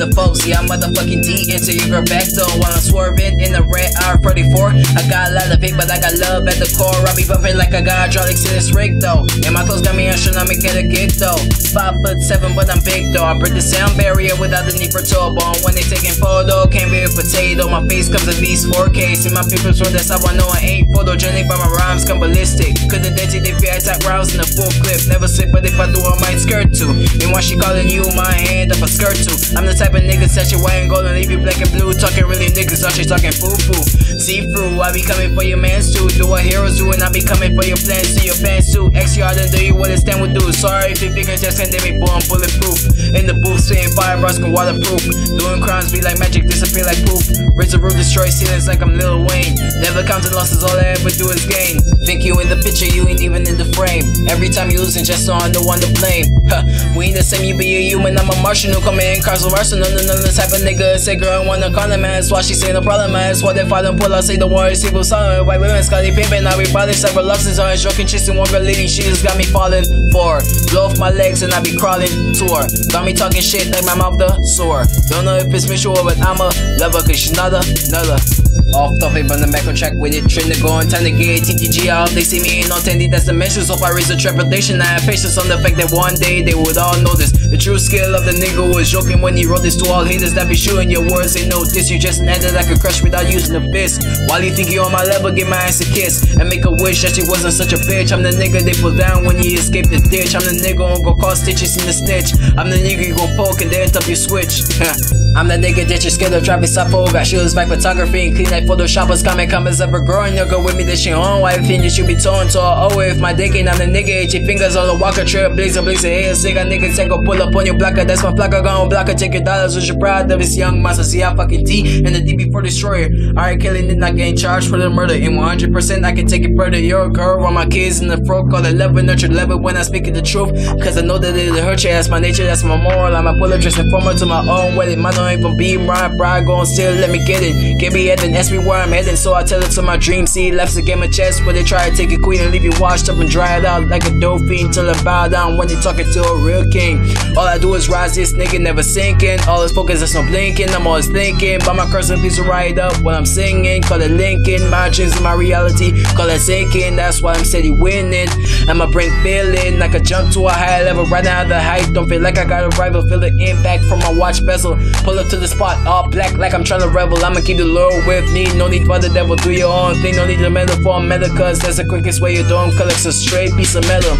the folks. Yeah, I'm motherfucking D into your girl back though. While I'm swerving in the red R34. I got a lot of hate, but I got love at the core. I be bumping like I got hydraulics in this rig though. And my clothes got me unsure, I make it a gig though. Five foot seven, but I'm big though. I break the sound barrier without the need for turbo. When they taking photo, can't be a potato. My face comes at least 4K. See my papers from that's how I know I ain't photogenic, but my rhymes come ballistic. Couldn't it if you attack rounds in a full clip. Never slip, but if I do, I might skirt too. And why she calling you my hand up a skirt too? I'm the type of nigga set your white and gold and leave you black and blue. Talking really niggas, all she talking foo foo. See through, I be coming for your mans too. Do what heroes do, and I be coming for your plans to your fans too. X yard and do you what it stand would do. Sorry if you think just condemn boy, I'm bulletproof. In the booth, spitting fire, can waterproof. Doing crimes be like magic, disappear like poof. Raise the roof, destroy ceilings like I'm Lil Wayne. Never counting losses, all I ever do is gain. Think you in the picture, you ain't even in the frame. Every time you losing, just so I'm the one to blame. Huh, we ain't the same, you be a human, I'm a Martian who come in cars of arson. None, none, the type of nigga say girl, wanna call him ass. Why she say no problem ass? What if I don't pull out, say the words, people silent. White women, Scottie Pippen, I be body several losses on joking, chasing one girl lady, she just got me falling for. Blow off my legs and I be crawling to her. Got me talking shit like my mouth the sore. Don't know if it's mutual, but I'm a lover, cause she's not another. Off topic, but the macro track with it. Trend to go on time to get TTG out. They see me in authentic, that's the measures. Hope I raise a trepidation. I have patience on the fact that one day they would all notice the true skill of the nigga was joking when he wrote this to all haters that be shooting your words. They know this, you just an I could crush without using a fist. While you think you on my level, give my ass a kiss and make a wish that she wasn't such a bitch. I'm the nigga they pull down when you escape the ditch. I'm the nigga who go cause stitches in the snitch. I'm the nigga you gon' poke and then up your switch. I'm the nigga that you're scared of Travis Sapo. Got shoes back photography and clean like Photoshoppers. Comment comments ever growing. You go with me, this shit on. Why think you should be torn to oh if my dick ain't I'm the nigga. Your fingers on the walker trail. Blazer, blazer, hair. Sick a nigga take a pull up on your blocker. That's my flocker. Gone blocker. Take your dollars with your pride of this young monster. See I fucking T and the D before destroyer. Alright, killing it, not getting charged for the murder. And 100% I can take it further. You're a girl, while my kids in the throat. Call it love and nurture, love it when I speak the truth. Cause I know that it'll hurt you. That's my nature, that's my moral. I'm a bullet dress informer to my own wedding. My don't even be right, bride going still, let me get it. Get me heading, ask me where I'm heading. So I tell it to my dream. See, left's a game of chess where they try to take a queen and leave you washed up and dried out like a dolphin till I bow down when they talking to a real king. All I do is rise, this nigga never sinking. All his focus is no blinking. I'm always thinking, by my cursor, please ride up when I'm singing. Call it linking, my dreams and my reality. Call it sinking, that's why I'm steady winning. And my brain feeling like I jump to a higher level right now. The height don't feel like I got a rival. Feel the impact from my watch bezel. Pull up to the spot, all black like I'm trying to revel. I'ma keep the Lord with me. No need for the devil, do your own thing. No need to metal for a metal, cause that's the quickest way you don't collect a straight piece of metal.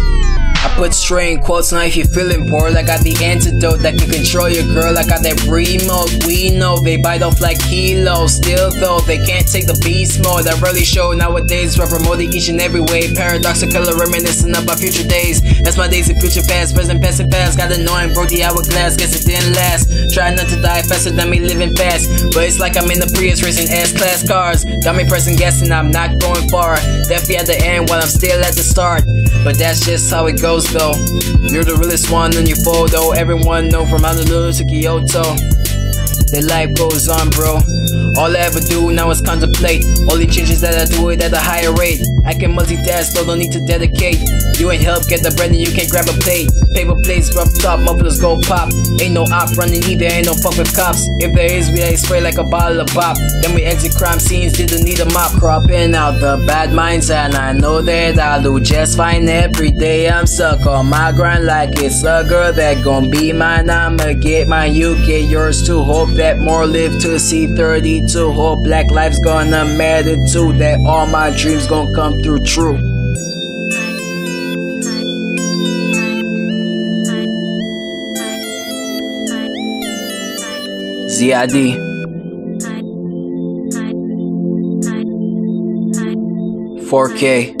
I put straight in quotes now if you're feeling bored. I got the antidote that can control your girl. I got that remote. We know they bite off like kilos. Still though, they can't take the beast mode. That really show nowadays. We're promoting each and every way. Paradoxical, reminiscing about future days. That's my days in future past, present, past, and past. Got annoying, broke the hourglass. Guess it didn't last. Try not to die faster than me living fast. But it's like I'm in the Prius racing S class cars. Got me pressing guessing I'm not going far. Definitely at the end while I'm still at the start. But that's just how it goes though. You're the realest one in your photo. Everyone know from Honolulu to Kyoto. That life goes on, bro. All I ever do now is contemplate. Only changes that I do it at a higher rate. I can multitask, though don't need to dedicate. You ain't help, get the bread and you can't grab a plate. Paper plates, rough top, mufflers go pop. Ain't no op running either, ain't no fuck with cops. If there is, we ain't spray like a bottle of pop. Then we exit crime scenes, didn't need a mop. Cropping out the bad minds, and I know that I'll do just fine every day. I'm stuck on my grind like it's a girl that gon' be mine. I'ma get mine, you get yours too. Hope that more live to see 32. Hope black life's gonna matter too. That all my dreams gon' come through true. ZID. 4K. you